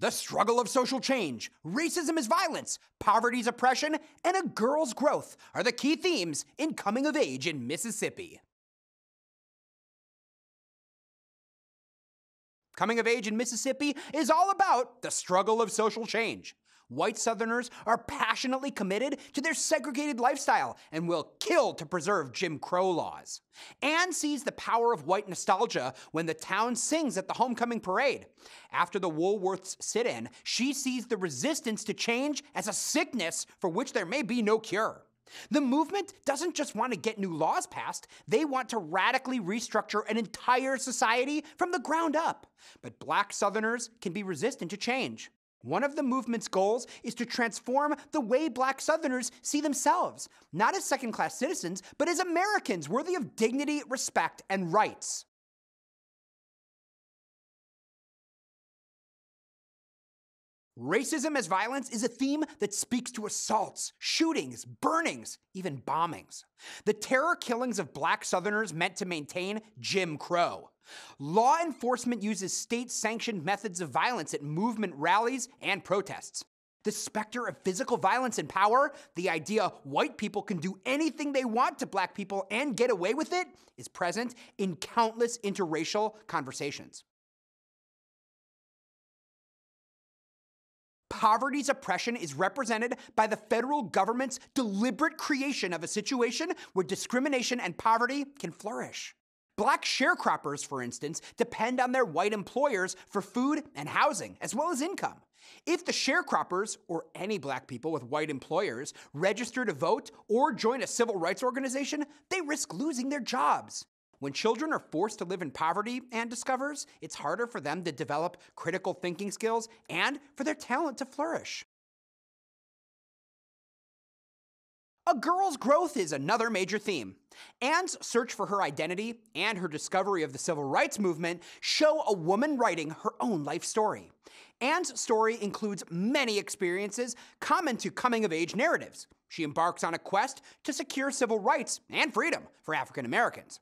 The struggle of social change, racism is violence, poverty poverty's oppression, and a girl's growth are the key themes in Coming of Age in Mississippi. Coming of Age in Mississippi is all about the struggle of social change. White Southerners are passionately committed to their segregated lifestyle and will kill to preserve Jim Crow laws. Anne sees the power of white nostalgia when the town sings at the homecoming parade. After the Woolworths sit in, she sees the resistance to change as a sickness for which there may be no cure. The movement doesn't just want to get new laws passed, they want to radically restructure an entire society from the ground up. But black Southerners can be resistant to change. One of the movement's goals is to transform the way black Southerners see themselves, not as second class citizens, but as Americans worthy of dignity, respect, and rights. Racism as violence is a theme that speaks to assaults, shootings, burnings, even bombings. The terror killings of black Southerners meant to maintain Jim Crow. Law enforcement uses state sanctioned methods of violence at movement rallies and protests. The specter of physical violence and power, the idea white people can do anything they want to black people and get away with it, is present in countless interracial conversations. Poverty's oppression is represented by the federal government's deliberate creation of a situation where discrimination and poverty can flourish. Black sharecroppers, for instance, depend on their white employers for food and housing, as well as income. If the sharecroppers, or any black people with white employers, register to vote or join a civil rights organization, they risk losing their jobs. When children are forced to live in poverty, Anne discovers, it's harder for them to develop critical thinking skills and for their talent to flourish. A girl's growth is another major theme. Anne's search for her identity and her discovery of the civil rights movement show a woman writing her own life story. Anne's story includes many experiences common to coming of age narratives. She embarks on a quest to secure civil rights and freedom for African Americans.